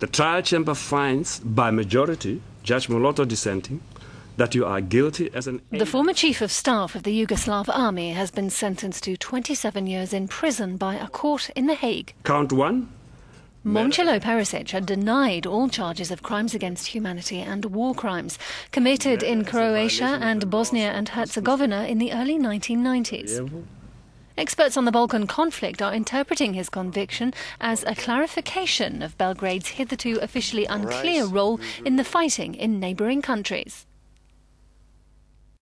The trial chamber finds by majority, Judge Moloto dissenting, that you are guilty as an. The former chief of staff of the Yugoslav army has been sentenced to 27 years in prison by a court in The Hague. Count one. Momcilo Perisic had denied all charges of crimes against humanity and war crimes committed in Croatia and Bosnia and Herzegovina in the early 1990s. Experts on the Balkan conflict are interpreting his conviction as a clarification of Belgrade's hitherto officially unclear role mm-hmm. in the fighting in neighbouring countries.